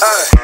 hey,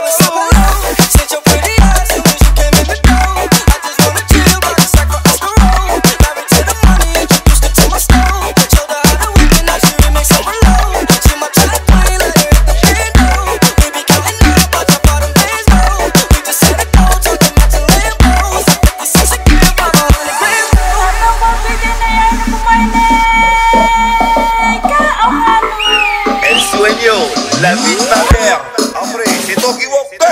what's up, hello? Since Hombre, c'est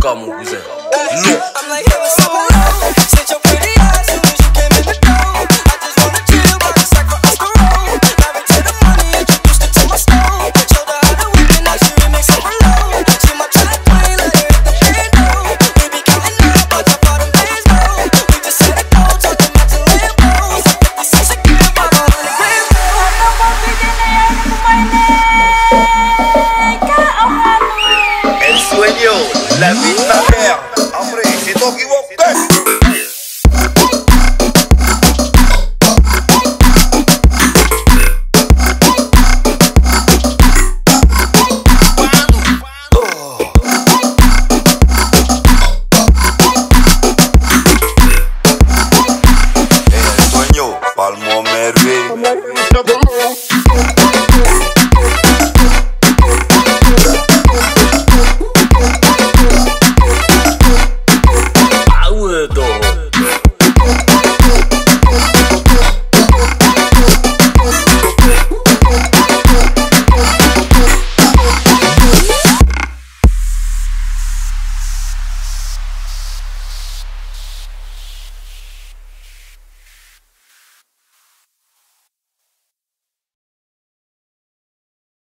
Oka mon i'm like